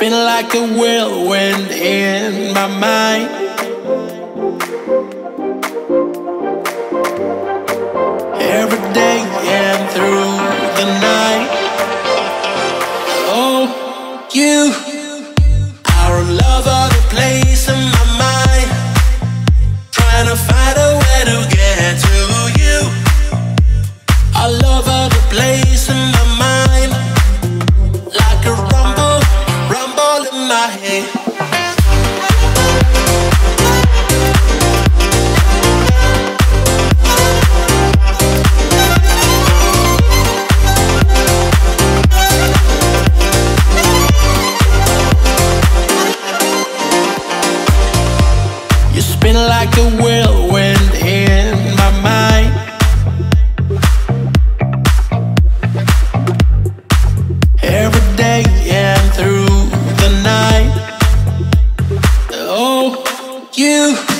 Spin like a whirlwind in my mind. Every day and through the night. Oh, you are love of the place Like a whirlwind in my mind. Every day and through the night. Oh, you.